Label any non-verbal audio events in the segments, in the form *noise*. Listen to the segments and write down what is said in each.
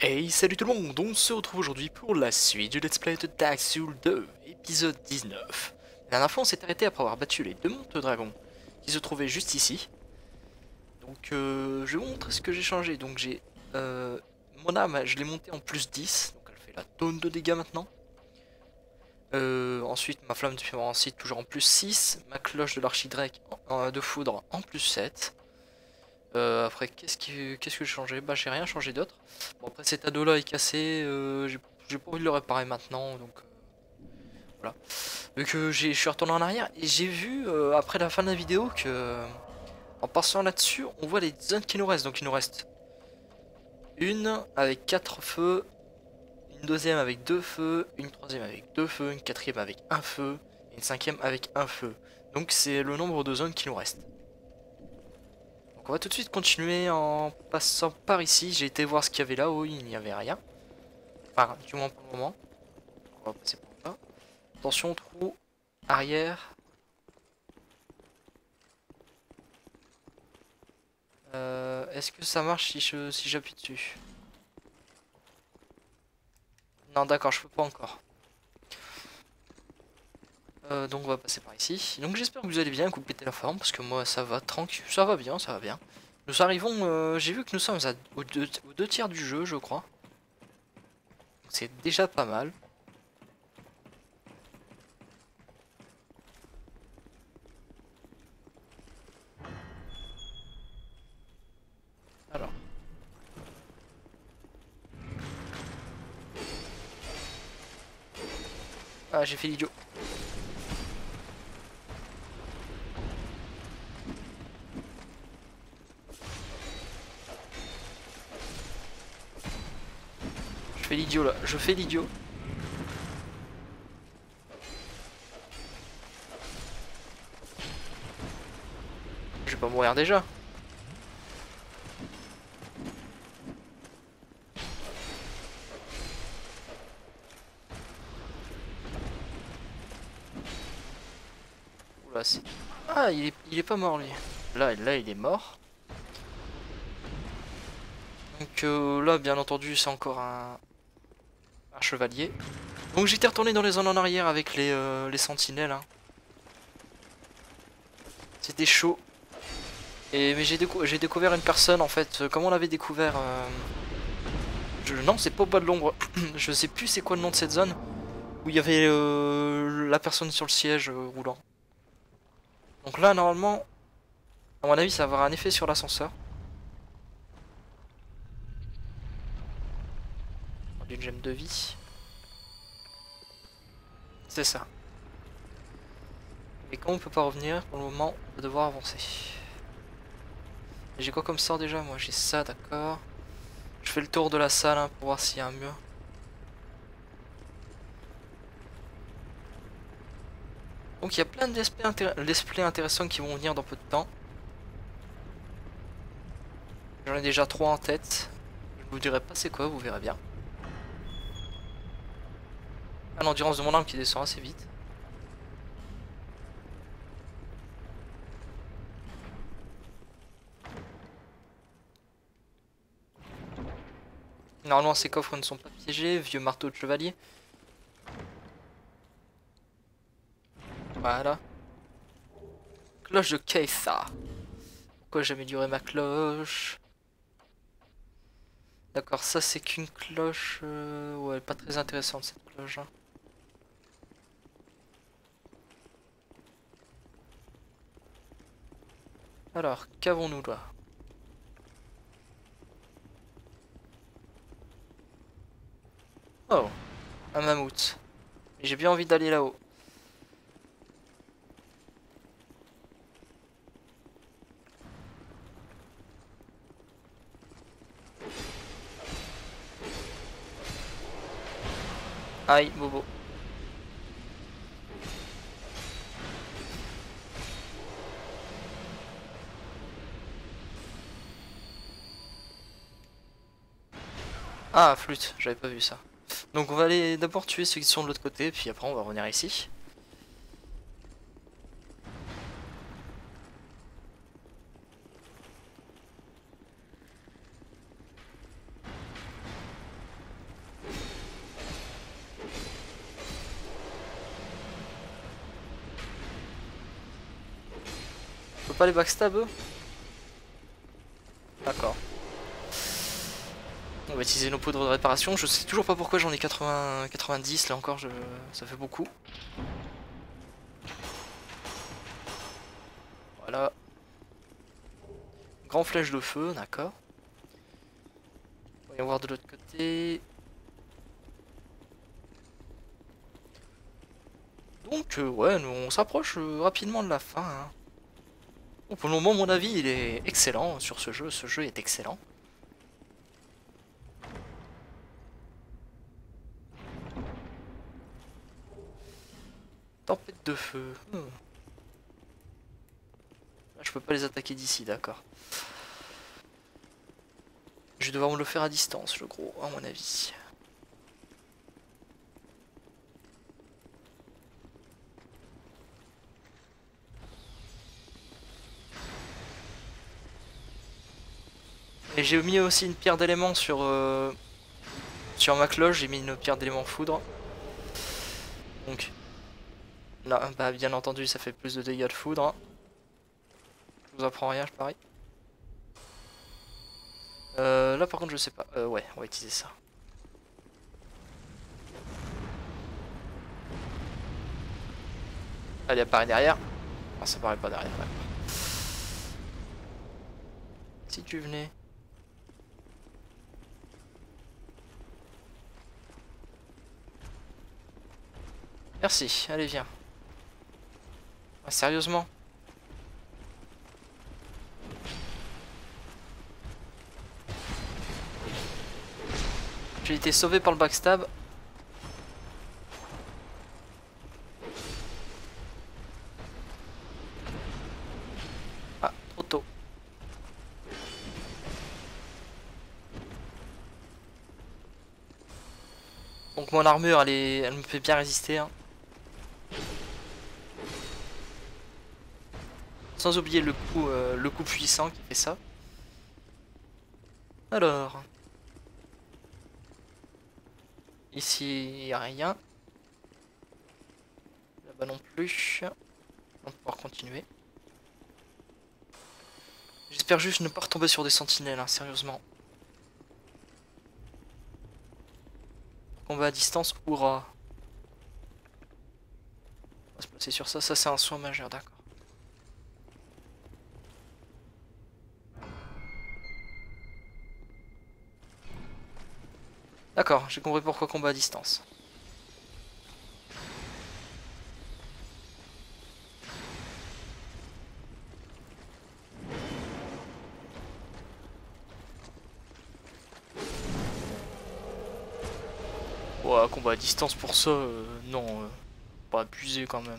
Hey salut tout le monde, on se retrouve aujourd'hui pour la suite du let's play de Dark Souls 2, épisode 19. La dernière fois on s'est arrêté après avoir battu les deux montes de dragon qui se trouvaient juste ici. Donc euh, je vais vous montrer ce que j'ai changé, donc j'ai... Euh, mon âme, je l'ai montée en plus 10, donc elle fait la tonne de dégâts maintenant. Euh, ensuite ma flamme de site toujours en plus 6, ma cloche de l'archidrake de foudre en plus 7. Euh, après, qu'est-ce qu'est-ce que j'ai changé? Bah, j'ai rien changé d'autre. Bon, après, cet ado là est cassé. Euh, j'ai pas envie de le réparer maintenant. Donc, euh, voilà. Donc, je suis retourné en arrière et j'ai vu après la fin de la vidéo que en passant là-dessus, on voit les zones qui nous restent. Donc, il nous reste une avec 4 feux, une deuxième avec 2 feux, une troisième avec 2 feux, une quatrième avec un feu, une cinquième avec un feu. Donc, c'est le nombre de zones qui nous restent on va tout de suite continuer en passant par ici. J'ai été voir ce qu'il y avait là-haut, il n'y avait rien. Enfin, du moins pour le moment. On va passer par là. Attention, trou, arrière. Euh, est-ce que ça marche si je si j'appuie dessus? Non d'accord, je peux pas encore. Euh, donc on va passer par ici. Donc j'espère que vous allez bien, que vous pétez la forme, parce que moi ça va tranquille, ça va bien, ça va bien. Nous arrivons, euh, j'ai vu que nous sommes aux, deux, tiers du jeu, je crois. C'est déjà pas mal. Alors. Ah, j'ai fait l'idiot. fais là, je fais l'idiot. Je vais pas mourir déjà. Oula, c'est... Ah, il est, il est pas mort lui. Là, là, il est mort. Donc euh, là, bien entendu, c'est encore un, chevalier. Donc j'étais retourné dans les zones en arrière avec les, euh, les sentinelles. Hein. C'était chaud. Et, mais j'ai découvert une personne en fait. Comment on l'avait découvert euh, Non, c'est pas au bas de l'ombre. *clears throat* je sais plus c'est quoi le nom de cette zone. Où il y avait euh, la personne sur le siège roulant. Donc là, normalement, à mon avis, ça va avoir un effet sur l'ascenseur. d'une gemme de vie. C'est ça. Et quand on peut pas revenir, pour le moment, on va devoir avancer. J'ai quoi comme sort déjà Moi? J'ai ça, d'accord. Je fais le tour de la salle hein, pour voir s'il y a un mur. Donc il y a plein d'esprits intéressants qui vont venir dans peu de temps. J'en ai déjà trois en tête. Je vous dirai pas c'est quoi, vous verrez bien. L'endurance de mon arme qui descend assez vite. Normalement ces coffres ne sont pas piégés, vieux marteau de chevalier. Voilà. Cloche de Keitha. Pourquoi j'ai amélioré ma cloche? D'accord, ça c'est qu'une cloche... Euh, ouais, pas très intéressante cette cloche. Hein. Alors, qu'avons-nous là Oh, un mammouth. J'ai bien envie d'aller là-haut. Aïe, bobo. Ah, flûte, j'avais pas vu ça. Donc on va aller d'abord tuer ceux qui sont de l'autre côté, puis après on va revenir ici. On pas les backstab eux? Va utiliser nos poudres de réparation. Je sais toujours pas pourquoi j'en ai 80, 90 là encore, je... ça fait beaucoup. Voilà. Grand flèche de feu, d'accord. Voyons voir de l'autre côté. Donc euh, ouais, nous on s'approche euh, rapidement de la fin. Hein. pour le moment, mon avis, il est excellent sur ce jeu. Ce jeu est excellent. Tempête de feu. Hmm. Je peux pas les attaquer d'ici, d'accord. Je vais devoir me le faire à distance, le gros, à mon avis. Et j'ai mis aussi une pierre d'élément sur, euh, sur ma cloche, j'ai mis une pierre d'élément foudre. Donc là, bah bien entendu ça fait plus de dégâts de foudre. Je vous apprends rien je parie. Euh, là par contre je sais pas. Euh, ouais, on va utiliser ça. Elle apparaît derrière. Ah ça paraît pas derrière. Si tu venais. Merci, allez viens. Ah, sérieusement J'ai été sauvé par le backstab. Ah, trop tôt. Donc mon armure, elle, est... elle me fait bien résister. Hein. Sans oublier le coup, euh, le coup puissant qui fait ça. Alors. Ici, n'y a rien. Là-bas non plus. On va pouvoir continuer. J'espère juste ne pas retomber sur des sentinelles, hein, sérieusement. Combat à distance, hurrah. On va se placer sur ça, ça c'est un soin majeur, d'accord. D'accord, j'ai compris pourquoi combat à distance. Ouais, combat à distance pour ça, euh, non, euh, pas abusé quand même.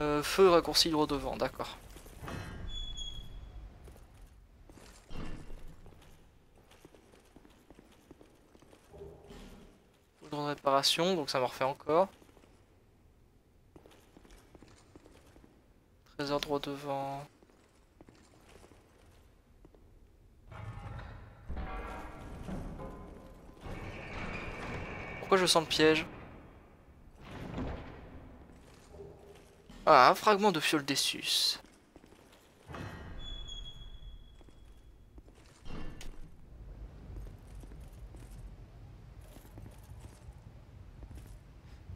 Euh, feu raccourci droit devant, d'accord. Donc ça me refait encore. Trésor droit devant. Pourquoi je sens le piège? Ah, un fragment de fiole Dessus.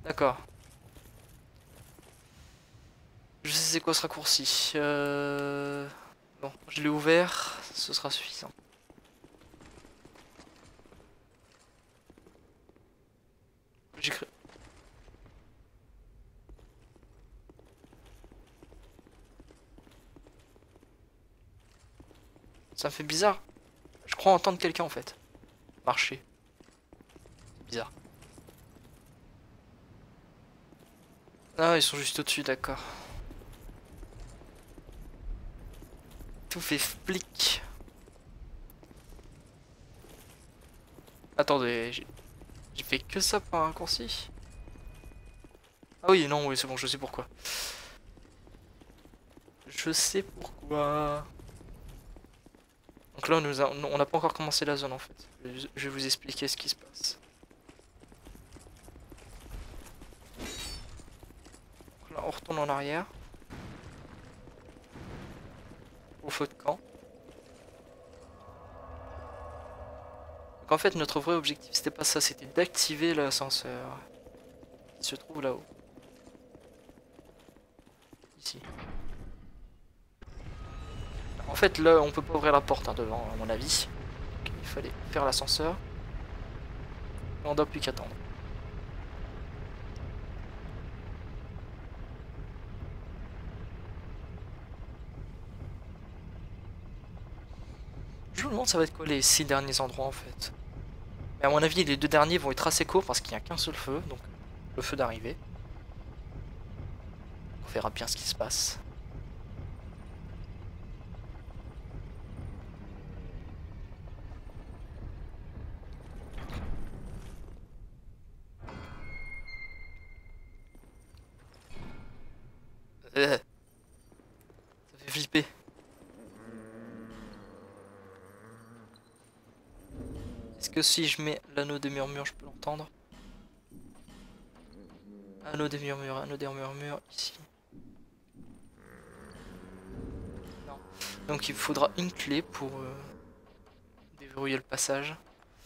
D'accord. Je sais c'est ce raccourci. Euh... Bon, je l'ai ouvert, ce sera suffisant. J'ai. Ça me fait bizarre. Je crois entendre quelqu'un en fait. Marcher. Bizarre. Ah, ils sont juste au-dessus, d'accord. Tout fait flic. Attendez, j'ai fait que ça par un raccourci. Ah oui, non, oui, c'est bon, je sais pourquoi. Je sais pourquoi. Donc là, nous on n'a pas encore commencé la zone en fait. Je vais vous expliquer ce qui se passe. on retourne en arrière. Au feu de camp. Donc en fait notre vrai objectif c'était pas ça, c'était d'activer l'ascenseur. Il se trouve là-haut. Ici. En fait là on peut pas ouvrir la porte hein, devant à mon avis. il fallait faire l'ascenseur. On doit plus qu'attendre. Ça va être quoi les six derniers endroits en fait? Mais à mon avis les deux derniers vont être assez courts parce qu'il n'y a qu'un seul feu, donc le feu d'arrivée. On verra bien ce qui se passe. Euh. Ça fait flipper. Est-ce si je mets l'anneau des murmures, je peux l'entendre Anneau des murmures, anneau des murmures, ici. Donc il faudra une clé pour euh, déverrouiller le passage.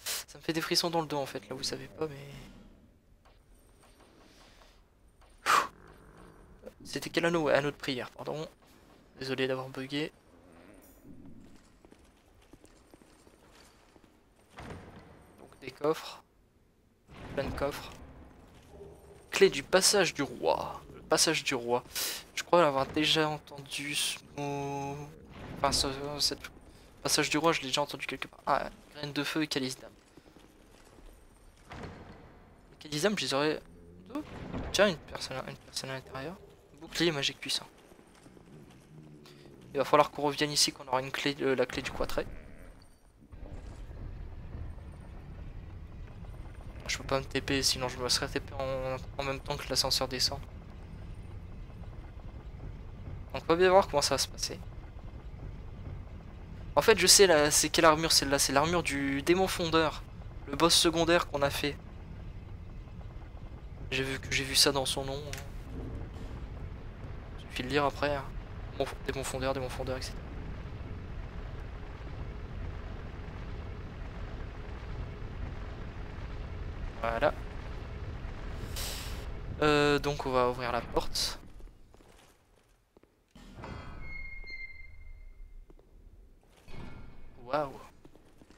Ça me fait des frissons dans le dos en fait, là vous savez pas mais... C'était quel anneau? Anneau de prière, pardon. Désolé d'avoir bugué. Des coffres. Plein de coffres. Clé du passage du roi. Le passage du roi. Je crois avoir déjà entendu ce mot... Enfin, ce, passage du roi, je l'ai déjà entendu quelque part. Ah, graine de feu et calice d'âme. Calice d'âme, je les aurais... Tiens, une personne, une personne à l'intérieur. Bouclier magique puissant. Il va falloir qu'on revienne ici, qu'on aura une clé, la clé du quatrain. Je peux pas me TP, sinon je me serais TP en, même temps que l'ascenseur descend. On va bien voir comment ça va se passer. En fait, je sais là, c'est quelle armure celle-là C'est l'armure du démon fondeur, le boss secondaire qu'on a fait. J'ai vu que j'ai vu ça dans son nom. Suffit de lire après. Hein. Démon fondeur, démon fondeur, etc. Voilà. Euh, donc on va ouvrir la porte. Waouh.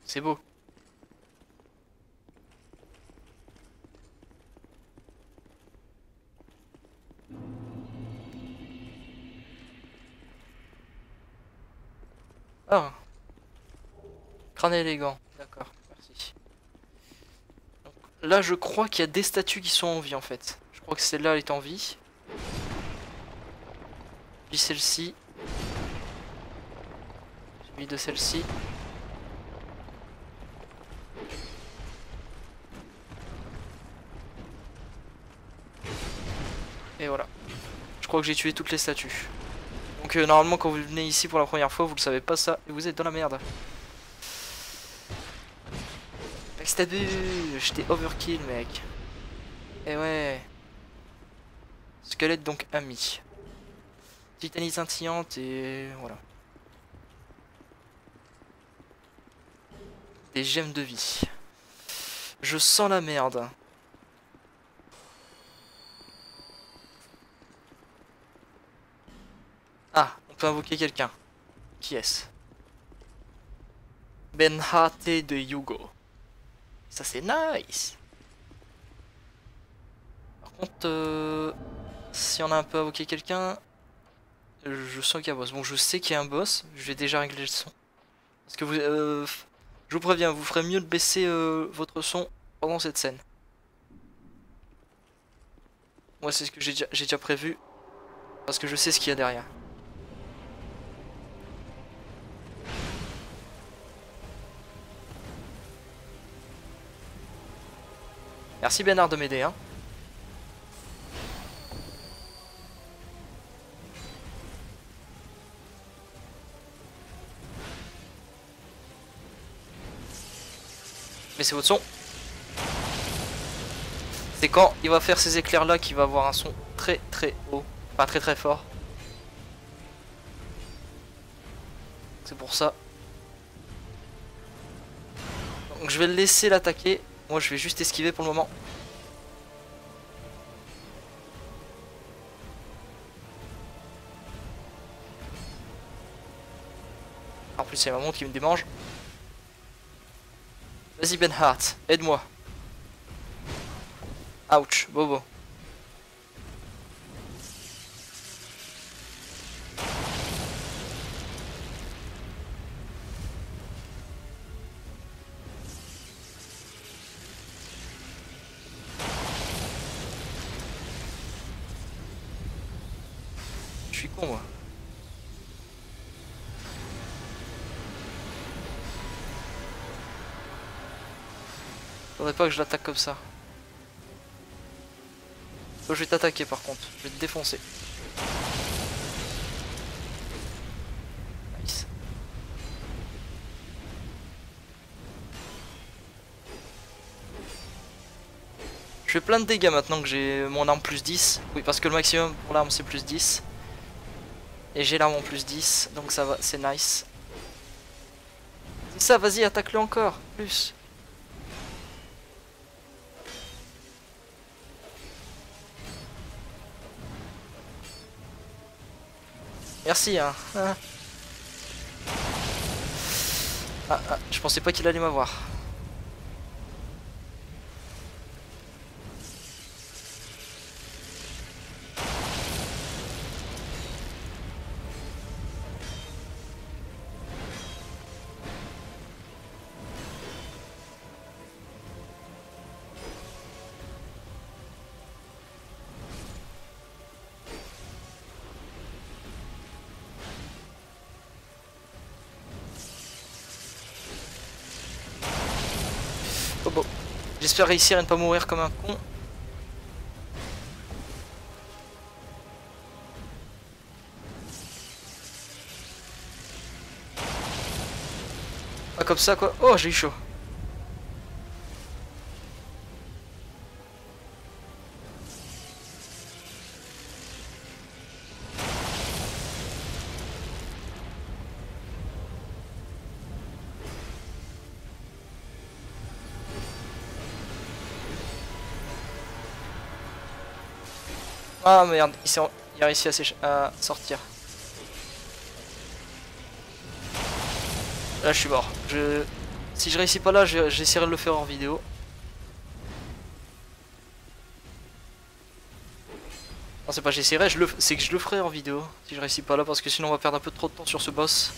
C'est beau. Ah. Crâne élégant, d'accord, merci. Là, je crois qu'il y a des statues qui sont en vie en fait. Je crois que celle-là est en vie. Puis celle-ci. Celui de celle-ci. Et voilà. Je crois que j'ai tué toutes les statues. Donc euh, normalement quand vous venez ici pour la première fois, vous le savez pas ça et vous êtes dans la merde. Backstabé, j'étais overkill mec. Eh ouais. Squelette donc ami. Titanie scintillante et voilà. Des gemmes de vie. Je sens la merde. Ah, on peut invoquer quelqu'un. Qui est-ce? Benhate de Yugo. Ça c'est nice. Par contre, euh, si on a un peu invoqué quelqu'un, je sens qu'il y a un boss. Bon, je sais qu'il y a un boss, je vais déjà régler le son. Parce que vous, euh, je vous préviens, vous ferez mieux de baisser euh, votre son pendant cette scène. Moi, c'est ce que j'ai déjà, déjà prévu. Parce que je sais ce qu'il y a derrière. Merci Bernard de m'aider. Hein. Mais c'est votre son. C'est quand il va faire ces éclairs là qu'il va avoir un son très très haut. Pas très très fort. C'est pour ça. Donc je vais le laisser l'attaquer. Moi je vais juste esquiver pour le moment. En plus c'est ma montre qui me démange. Vas-y Ben Hart, aide-moi. Ouch, bobo. Je suis con moi. Faudrait pas que je l'attaque comme ça. Je vais t'attaquer par contre, je vais te défoncer. Nice. Je fais plein de dégâts maintenant que j'ai mon arme plus 10. Oui, parce que le maximum pour l'arme c'est plus 10. Et j'ai l'arme en plus 10, donc ça va, c'est nice. C'est ça, vas-y, attaque-le encore, plus. Merci, hein. Ah. Ah, ah, je pensais pas qu'il allait m'avoir. J'espère réussir à ne pas mourir comme un con. Pas comme ça quoi. Oh j'ai eu chaud. Ah merde, il, a réussi à, sortir. Là je suis mort. Si je réussis pas là, je- j'essaierai de le faire en vidéo. Non c'est pas j'essaierai, c'est que je le ferai en vidéo. Si je réussis pas là, parce que sinon on va perdre un peu trop de temps sur ce boss.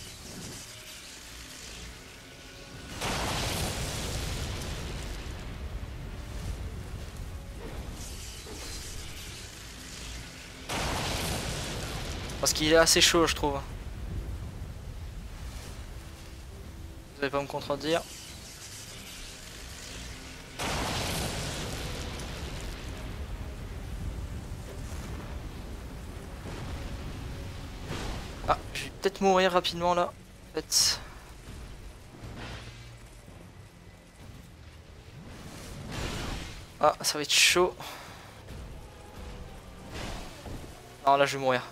Parce qu'il est assez chaud, je trouve. Vous allez pas me contredire. Ah, je vais peut-être mourir rapidement là. En fait. Ah, ça va être chaud. Non, là je vais mourir.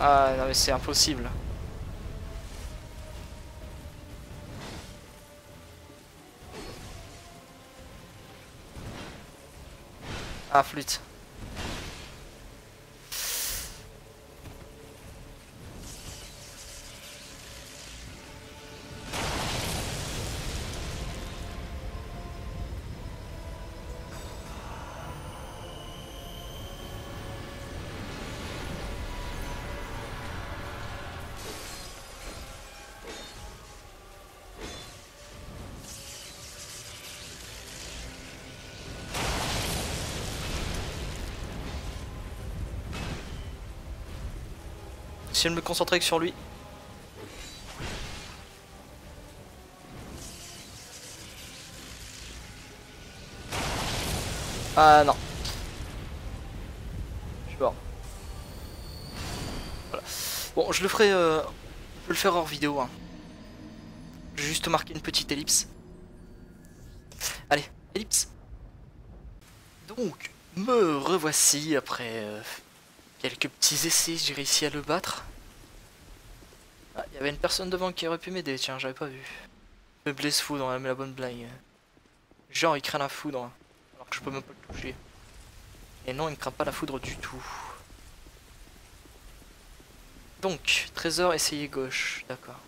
Ah non mais c'est impossible. Ah flûte. J'essaie de me concentrer que sur lui. Ah non. Je suis mort. Bon, je le ferai... Euh, je vais le faire hors vidéo. Hein. Je vais juste marquer une petite ellipse. Allez, ellipse. Donc, me revoici après euh, quelques petits essais, j'ai réussi à le battre. Ah, il y avait une personne devant qui aurait pu m'aider, tiens, j'avais pas vu. Faiblesse foudre, elle met la bonne blague. Genre, il craint la foudre, alors que je peux même pas le toucher. Et non, il ne craint pas la foudre du tout. Donc, trésor, essayez gauche, d'accord.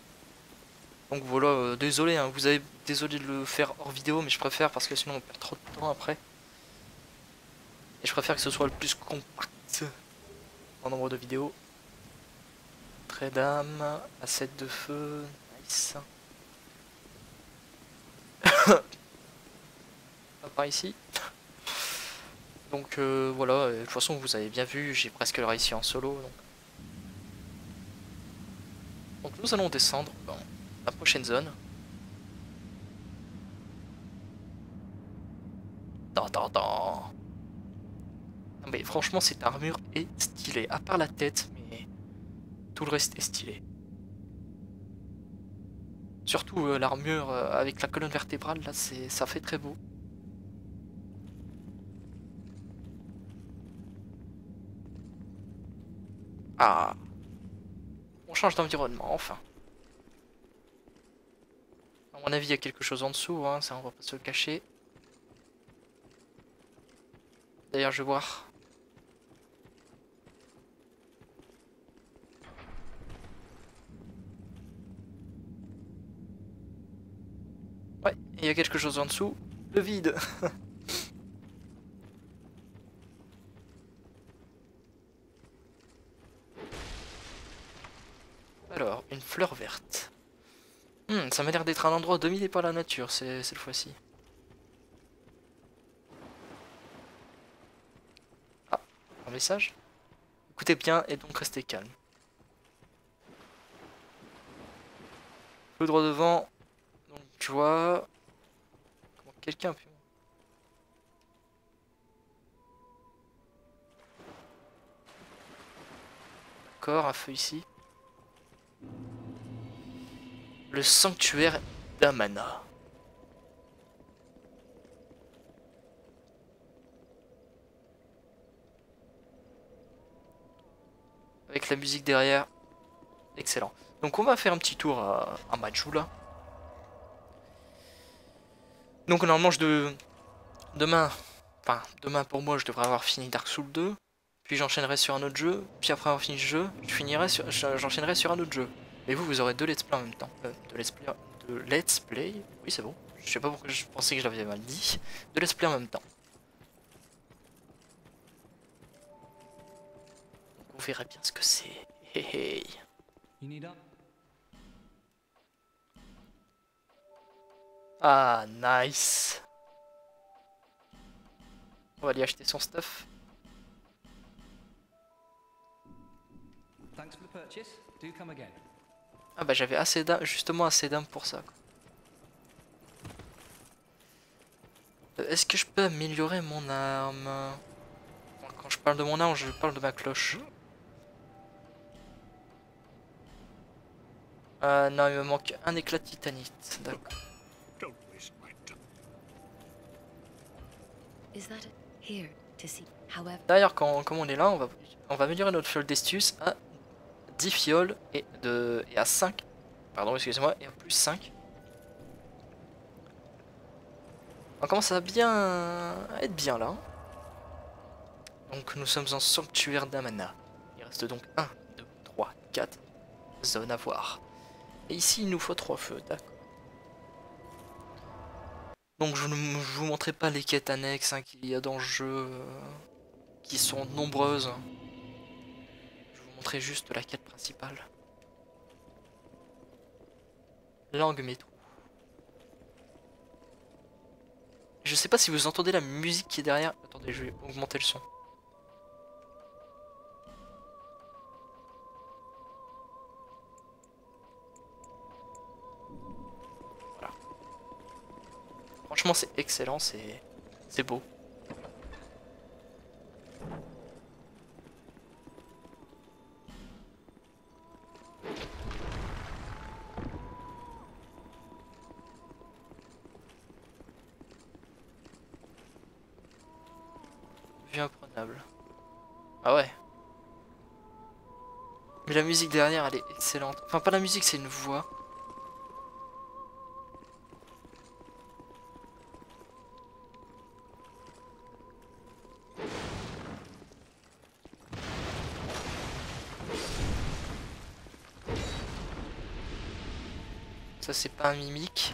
Donc voilà, euh, désolé, hein, vous avez désolé de le faire hors vidéo, mais je préfère parce que sinon on perd trop de temps après. Et je préfère que ce soit le plus compact en nombre de vidéos. Très d'âme, asset de feu, nice. *laughs* Par ici. Donc euh, voilà, de toute façon vous avez bien vu, j'ai presque réussi en solo. Donc. nous allons descendre dans la prochaine zone. Mais franchement cette armure est stylée, à part la tête, mais tout le reste est stylé. Surtout euh, l'armure euh, avec la colonne vertébrale, là, ça fait très beau. Ah On change d'environnement, enfin. À mon avis, il y a quelque chose en dessous, hein, ça on va pas se le cacher. D'ailleurs, je vais voir. Il y a quelque chose en dessous. Le vide *laughs* Alors, une fleur verte. Hmm, ça m'a l'air d'être un endroit dominé par la nature cette fois-ci. Ah, un message? Écoutez bien et donc restez calme. Le droit devant, donc tu vois... Quelqu'un. D'accord, un feu ici. Le sanctuaire d'Amana. Avec la musique derrière. Excellent. Donc on va faire un petit tour à, à là. Donc normalement je de... Demain, enfin demain pour moi je devrais avoir fini Dark Souls 2. Puis j'enchaînerai sur un autre jeu. Puis après avoir fini le jeu, j'enchaînerai sur un autre jeu. Et vous, vous aurez deux let's play en même temps. Euh, deux let's play, de let's play. Oui, c'est bon. Je sais pas pourquoi je pensais que je l'avais mal dit. Deux let's play en même temps. Vous verrez bien ce que c'est. Hey. Ah, nice. On va aller acheter son stuff. Ah bah j'avais assez d'âme, justement assez d'âme pour ça. Euh, est-ce que je peux améliorer mon arme? Quand je parle de mon arme, je parle de ma cloche. Euh, non, il me manque un éclat de titanite. D'accord. D'ailleurs, quand, comme on est là, on va, on va améliorer notre fiole d'estus à 10 fioles et, de, et à 5. Pardon, excusez-moi, et à plus 5. On commence à bien être bien là. Donc nous sommes en sanctuaire d'Amana. Il reste donc 1, 2, 3, 4 zones à voir. Et ici il nous faut 3 feux, d'accord. Donc je ne vous montrerai pas les quêtes annexes hein, qu'il y a dans le jeu, euh, qui sont nombreuses montrer juste la quête principale. Langue métro. Je sais pas si vous entendez la musique qui est derrière. Attendez, je vais augmenter le son. Franchement, c'est excellent, c'est c'est beau. Bien prenable. Ah ouais. Mais la musique derrière, elle est excellente. Enfin, pas la musique, c'est une voix. C'est pas un mimique.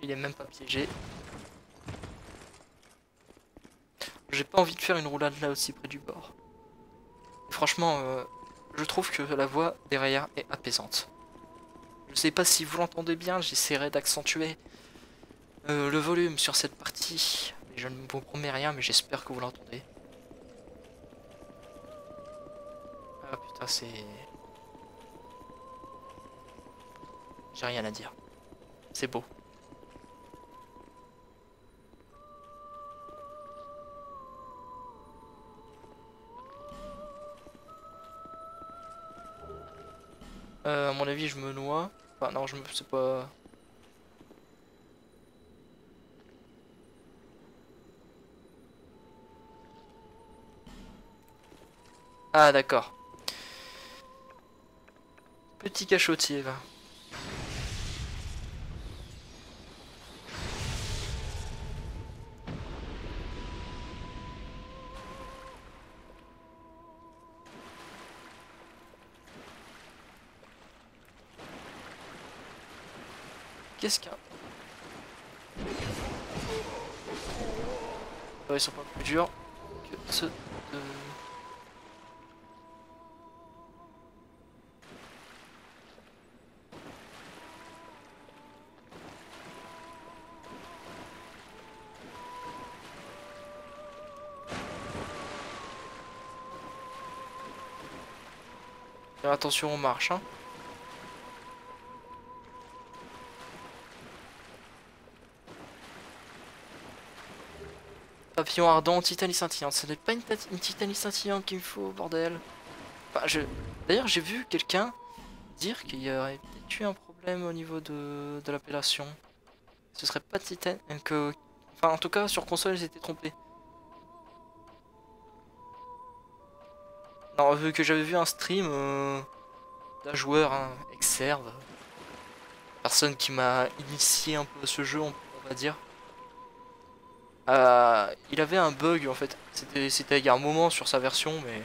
Il est même pas piégé. J'ai pas envie de faire une roulade là aussi près du bord. Franchement, euh, je trouve que la voix derrière est apaisante. Je sais pas si vous l'entendez bien, j'essaierai d'accentuer euh, le volume sur cette partie. Je ne vous promets rien, mais j'espère que vous l'entendez. Ah putain, c'est... J'ai rien à dire. C'est beau. Euh, à mon avis, je me noie. Enfin, non, je me sais pas. Ah, d'accord. Petit cachotier, va. Ils sont pas plus durs que ceux de... Attention aux marches, hein. Papillon ardent, titanie scintillante. Ce n'est pas une, une scintillante qu'il me faut, bordel. Enfin, je... D'ailleurs, j'ai vu quelqu'un dire qu'il y aurait peut-être eu un problème au niveau de, de l'appellation. Ce serait pas titane... Que... Enfin, en tout cas, sur console, ils étaient trompés. Non, vu que j'avais vu un stream euh, d'un joueur, hein, Exerve, personne qui m'a initié un peu à ce jeu, on va dire. Euh, il avait un bug en fait. C'était il y a un moment sur sa version, mais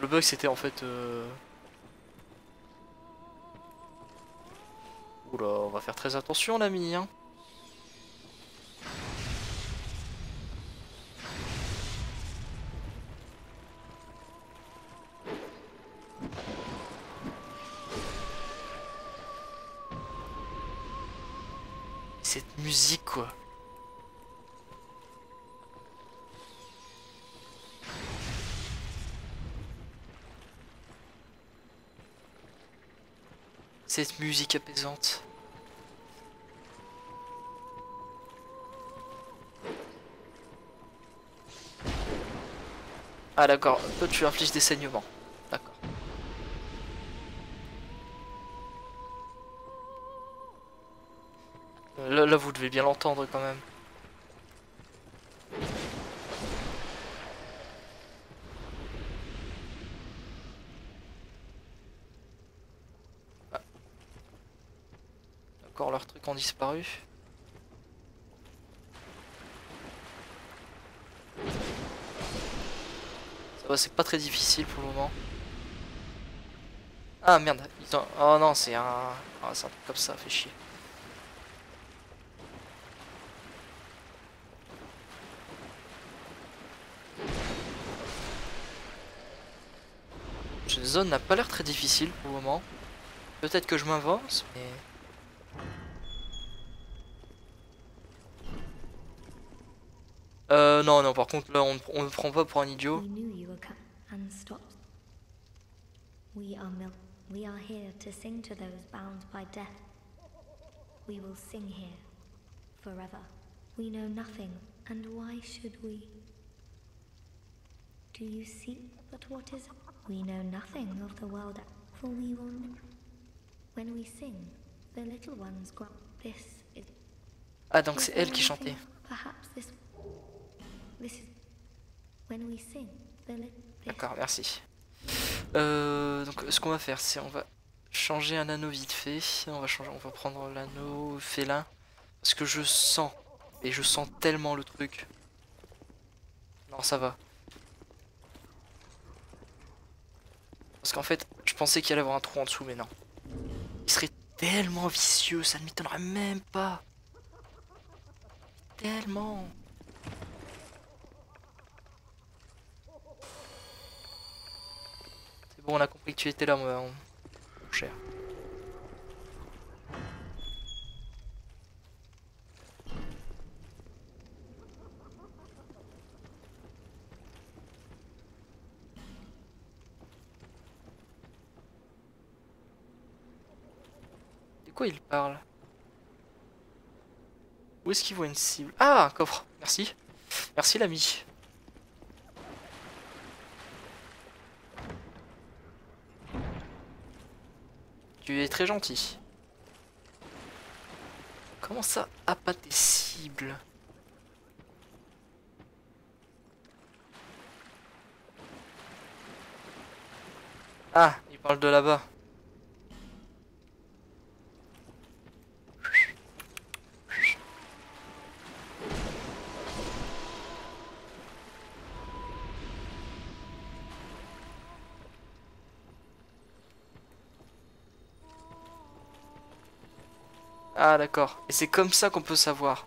le bug c'était en fait. Euh... Oula, on va faire très attention l'ami. Hein. Cette musique quoi. Cette musique apaisante. Ah d'accord, toi tu infliges des saignements. D'accord. Là, là vous devez bien l'entendre quand même. Disparu. C'est pas très difficile pour le moment. Ah merde, oh non, c'est un... Ah, c'est un truc comme ça, fait chier. Cette zone n'a pas l'air très difficile pour le moment. Peut-être que je m'avance, mais... non, non, par contre, là, on, ne prend pas pour un idiot. We are mil we are here to sing to those bound by death. We will sing here forever. We know nothing, and why should we? Do you see but what is? We know nothing of the world, for we will. When we sing, the little ones grow. This is. Ah, donc c'est elle qui chantait. Perhaps This D'accord, merci. Euh, donc ce qu'on va faire, c'est on va changer un anneau vite fait. On va changer, on va prendre l'anneau félin parce que je sens et je sens tellement le truc. Non, ça va. Parce qu'en fait, je pensais qu'il allait avoir un trou en dessous, mais non. Il serait tellement vicieux, ça ne m'étonnerait même pas. Tellement. Bon, on a compris que tu étais là, mon mon cher. De quoi il parle? Où est-ce qu'il voit une cible? Ah, un coffre. Merci. Merci l'ami. Tu es très gentil. Comment ça, a pas tes cibles? Ah, il parle de là-bas. Ah d'accord. Et c'est comme ça qu'on peut savoir.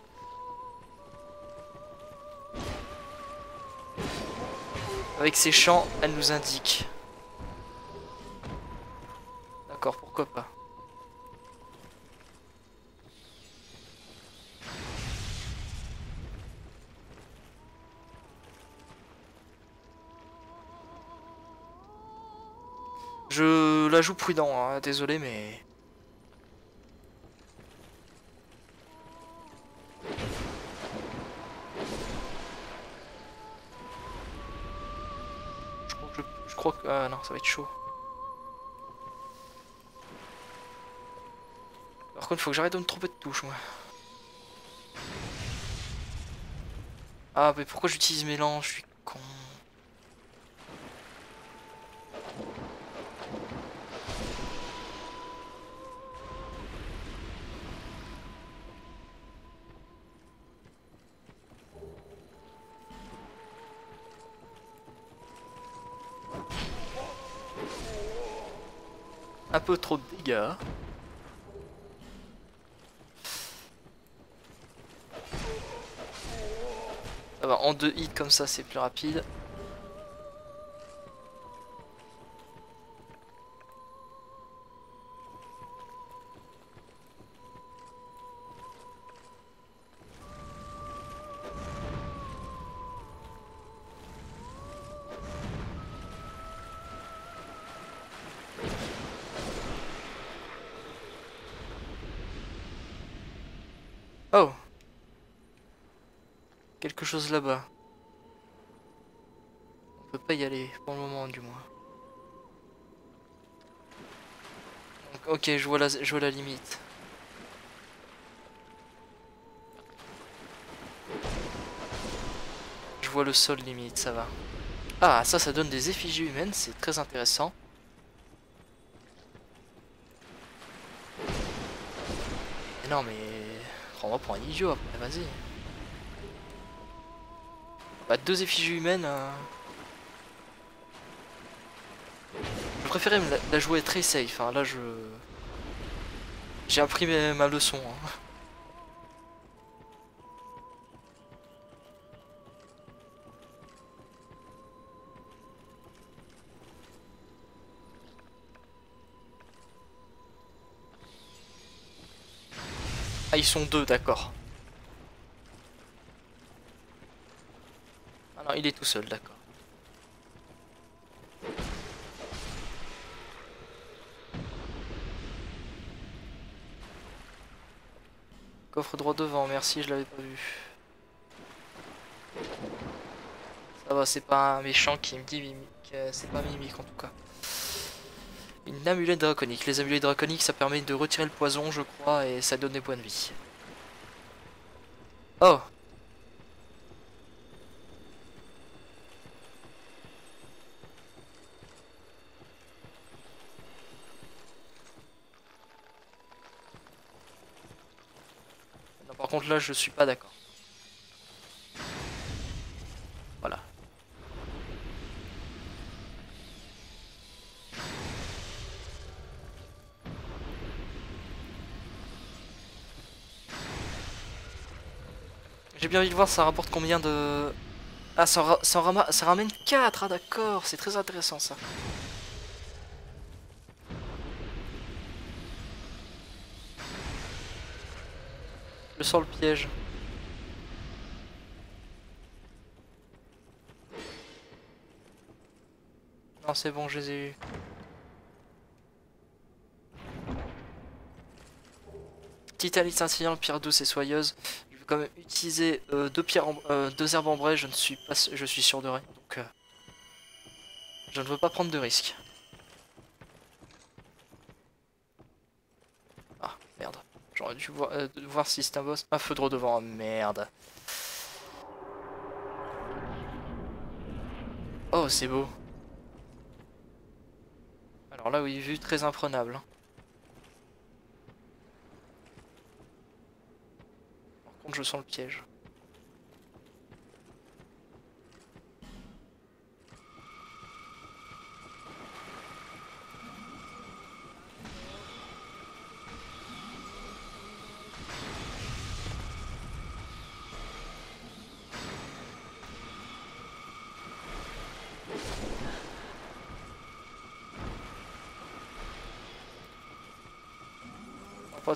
Avec ces champs, elle nous indique. D'accord, pourquoi pas. Je la joue prudent, hein, désolé mais... Ah non, ça va être chaud. Par contre, faut que j'arrête de me tromper de touche, moi. Ah, mais pourquoi j'utilise mélange Je suis con. Un peu trop de dégâts. Ça va, en deux hits comme ça, c'est plus rapide. Chose là-bas. On peut pas y aller, pour le moment du moins. Donc, ok, je vois, la, je vois la limite. Je vois le sol limite, ça va. Ah, ça, ça donne des effigies humaines, c'est très intéressant. Non, mais... Prends-moi pour un idiot après, vas-y. Bah, deux effigies humaines. euh. Je préférais la, la jouer très safe. Hein. Là, je. J'ai appris ma leçon. hein. Ah, ils sont deux, d'accord. Non, il est tout seul, d'accord. Coffre droit devant, merci, je l'avais pas vu. Ça va, c'est pas un méchant qui me dit mimique, euh, c'est pas mimique en tout cas. Une amulette draconique. Les amulettes draconiques, ça permet de retirer le poison, je crois, et ça donne des points de vie. Oh contre là je suis pas d'accord. Voilà. J'ai bien envie de voir ça rapporte combien de... Ah ça, ça ramène 4, ah d'accord, c'est très intéressant ça. Je sens le piège. Non, c'est bon, je les ai eu. Titanie scintillant, pierre douce et soyeuse. Je vais quand même utiliser euh, deux, pierres en- euh, deux herbes ambrées, je ne suis pas je suis sûr de rien. Donc euh, je ne veux pas prendre de risques. Ah merde. J'aurais dû voir, euh, voir si c'est un boss. Un feu de devant, merde. Oh, c'est beau. Alors là, oui, vue très imprenable. hein. Par contre, je sens le piège.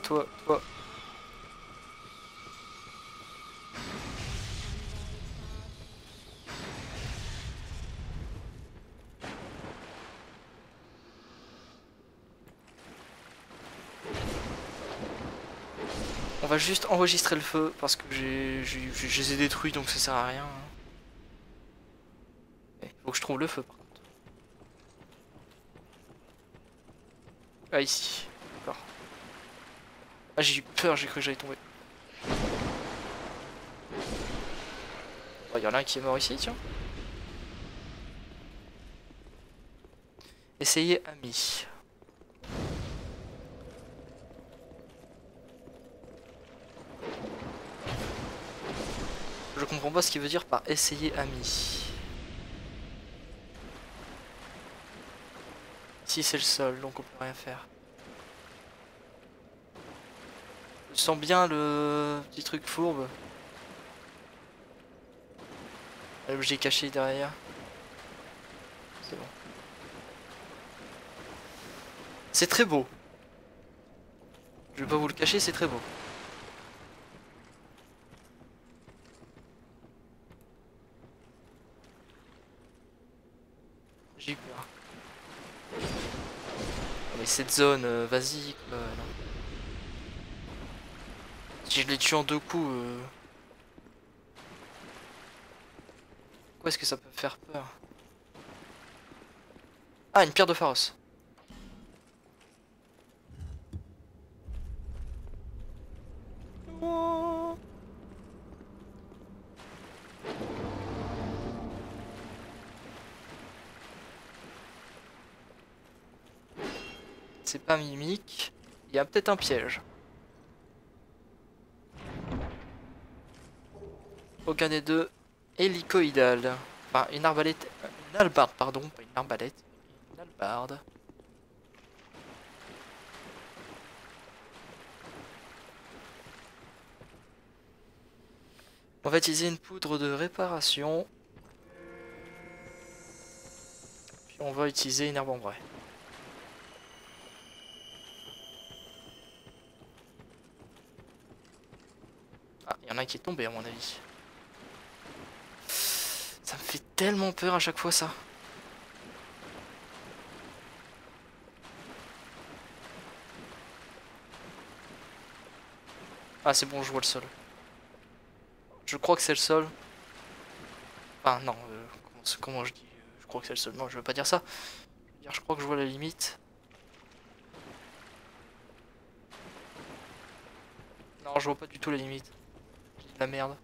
Toi, toi. On va juste enregistrer le feu parce que j'ai, je les ai détruits donc ça sert à rien. Il faut que je trouve le feu par contre. Ah ici. Ah j'ai eu peur, j'ai cru que j'allais tomber. Il y en a un qui est mort ici, tiens. Essayez ami. Je comprends pas ce qu'il veut dire par essayer ami. Si c'est le sol, donc on peut rien faire. Je sens bien le petit truc fourbe. L'objet caché derrière. C'est bon. C'est très beau. Je vais pas vous le cacher, c'est très beau. J'ai eu peur. Oh, mais cette zone, euh, vas-y. Si je les tue en deux coups. Euh... Quoi est-ce que ça peut faire peur? Ah, une pierre de Pharos. C'est pas mimique. Il y a peut-être un piège. Aucun des deux hélicoïdal. Enfin, une arbalète. Une albarde, pardon. Pas une arbalète. Une albarde. On va utiliser une poudre de réparation. Puis on va utiliser une herbe ambrée. Ah, il y en a un qui est tombé à mon avis. Ça me fait tellement peur à chaque fois ça. Ah c'est bon, je vois le sol. Je crois que c'est le sol. Enfin non, euh, comment, je dis euh, Je crois que c'est le sol. Non, je veux pas dire ça. Je veux dire, je crois que je vois la limite. Non, je vois pas du tout la limite. La merde.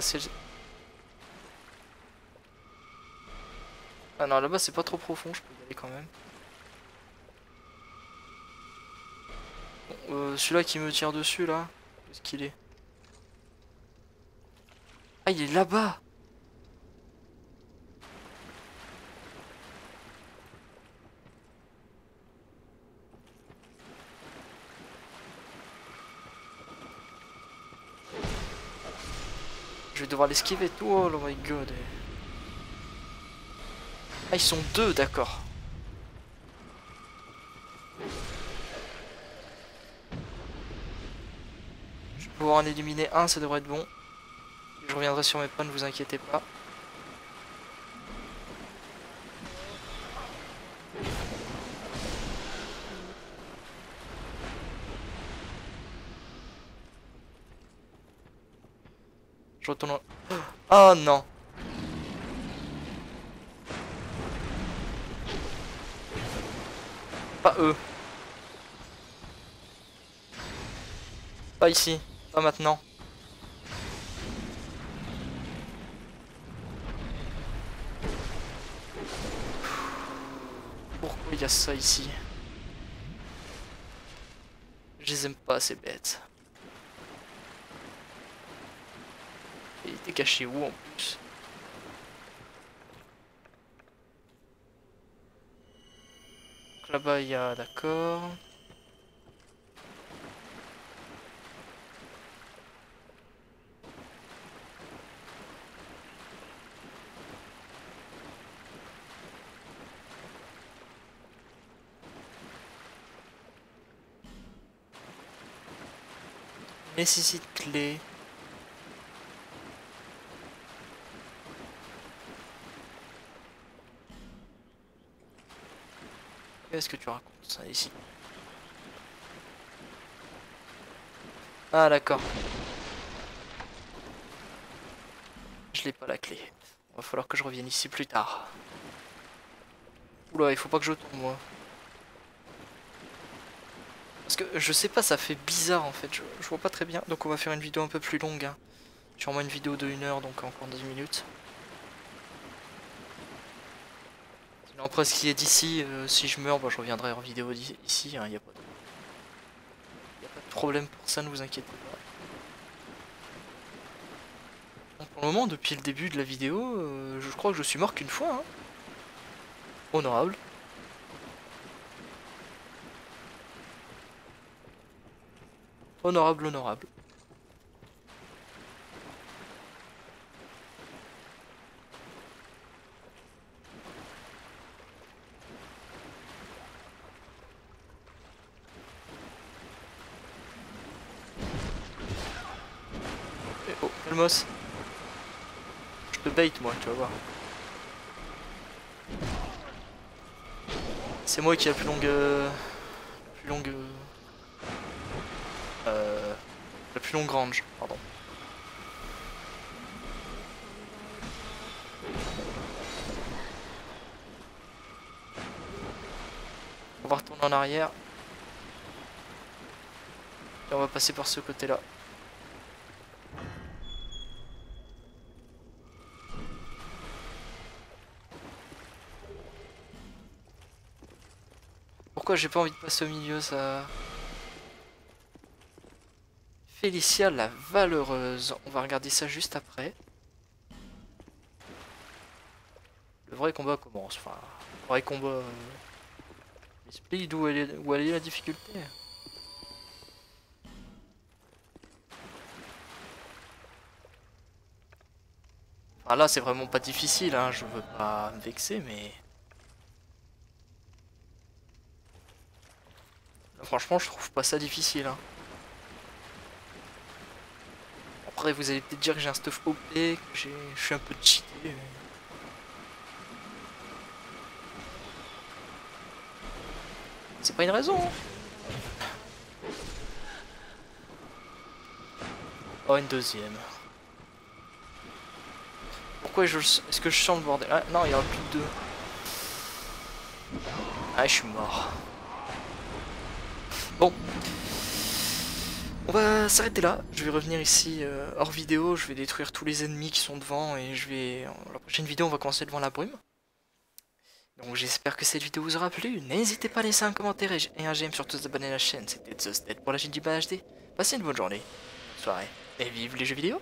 C'est... Ah non, là-bas c'est pas trop profond, je peux y aller quand même. Bon, euh, celui-là qui me tire dessus là, où est-ce qu'il est? Ah, il est là-bas vais devoir l'esquiver tout. Oh my god. Ah, ils sont deux, d'accord. Je vais pouvoir en éliminer un, ça devrait être bon. Je reviendrai sur mes pas, ne vous inquiétez pas. Je retourne... en- Oh non Pas eux. Pas ici. Pas maintenant. Pourquoi il y a ça ici? Je les aime pas ces bêtes. Et il était caché où en plus Là-bas il y a d'accord. Nécessite clé. Qu'est-ce que tu racontes ça ici Ah d'accord. Je l'ai pas la clé. Va falloir que je revienne ici plus tard. Oula, il faut pas que je tombe moi. Parce que je sais pas, ça fait bizarre en fait, je, je vois pas très bien. Donc on va faire une vidéo un peu plus longue. Hein. Sûrement une vidéo de 1 heure, donc encore 10 minutes. Sinon après ce qui est d'ici, euh, si je meurs, bah, je reviendrai en vidéo ici, il n'y a, pas de... problème pour ça, ne vous inquiétez pas. Pour le moment, depuis le début de la vidéo, euh, je crois que je suis mort qu'une fois. hein. Honorable. Honorable, honorable. Eh Je te bait moi, tu vas voir. C'est moi qui la plus longue... euh, La plus longue... euh, la plus longue range, pardon. On va retourner en arrière. Et on va passer par ce côté-là. Pourquoi j'ai pas envie de passer au milieu ça Félicia la Valeureuse. On va regarder ça juste après. Le vrai combat commence. Enfin, le vrai combat. euh, Explique d'où où elle est la difficulté. Ah là, c'est vraiment pas difficile, hein. je veux pas me vexer, mais. Franchement, je trouve pas ça difficile. Hein. Après, vous allez peut-être dire que j'ai un stuff OP, que je suis un peu cheaté. mais- C'est pas une raison. hein. Oh, une deuxième. Pourquoi. Est-ce que je sens le bordel? Ah, Non, il y en a plus de deux. Ah, je suis mort. Bon. On va s'arrêter là. Je vais revenir ici euh, hors vidéo. Je vais détruire tous les ennemis qui sont devant et je vais. La prochaine vidéo, on va commencer devant la brume. Donc j'espère que cette vidéo vous aura plu. N'hésitez pas à laisser un commentaire et un j'aime, surtout s'abonner à la chaîne. C'était The pour la chaîne du HD. Passez une bonne journée, soirée et vive les jeux vidéo.